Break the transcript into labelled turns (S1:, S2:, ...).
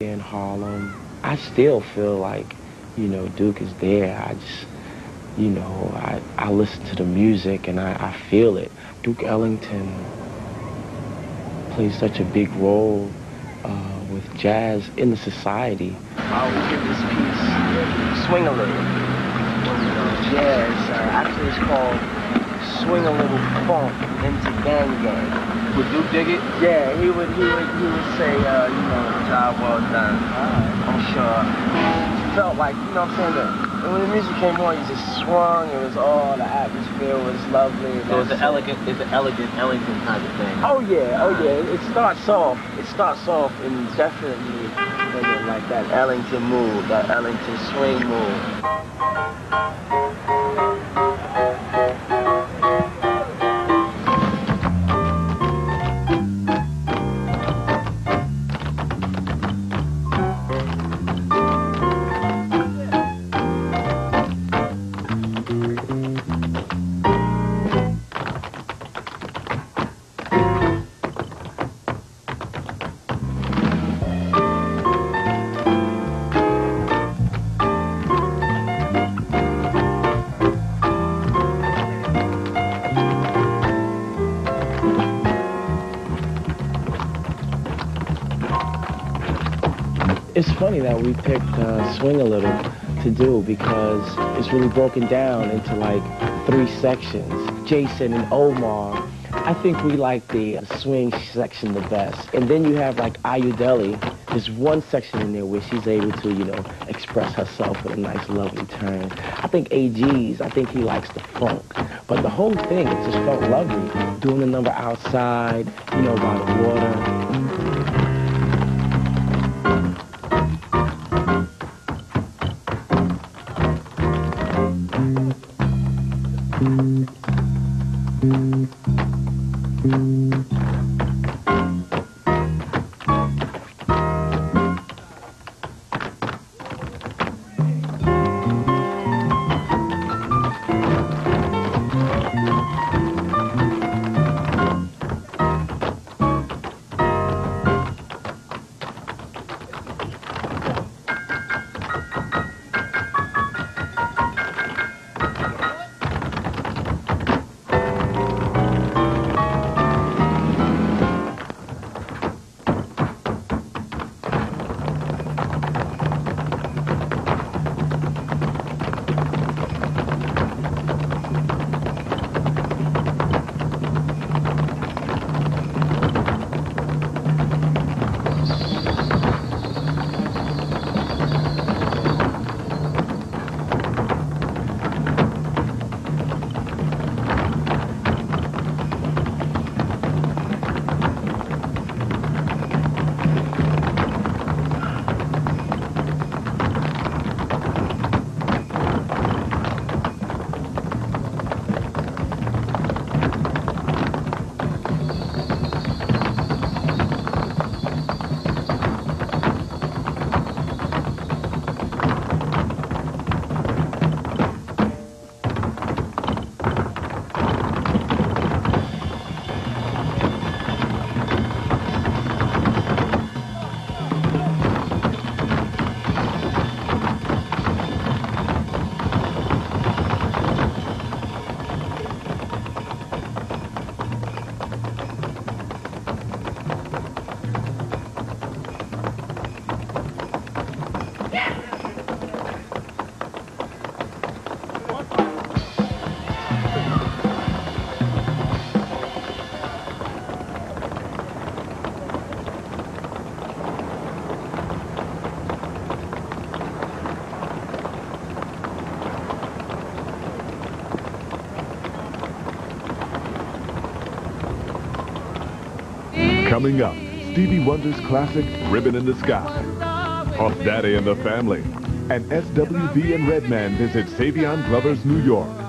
S1: in Harlem. I still feel like, you know, Duke is there. I just, you know, I, I listen to the music and I, I feel it. Duke Ellington plays such a big role uh, with jazz in the society.
S2: I will give this piece Swing a Little. It's, uh, actually it's called Swing a Little Funk into Gang Gang.
S3: Would Duke dig it?
S2: Yeah, he would, he would, he would say, uh, you know, job well done. I'm sure. Felt like, you know what I'm saying, that when the music came on, you just swung, it was all, the atmosphere was lovely.
S3: So it's an elegant, it's an elegant Ellington kind of thing.
S2: Oh yeah, oh yeah. It starts off, it starts off in definitely like that Ellington move, that Ellington swing move.
S1: It's funny that we picked uh, Swing a Little to do because it's really broken down into like three sections. Jason and Omar, I think we like the swing section the best. And then you have like Ayodele. There's one section in there where she's able to, you know, express herself with a nice, lovely turn. I think AG's, I think he likes the funk. But the whole thing, it just felt lovely. Doing the number outside, you know, by the water.
S4: Coming up, Stevie Wonder's classic Ribbon in the Sky. Puff Daddy and the Family. And SWV and Redman visit Savion Glover's Nu York.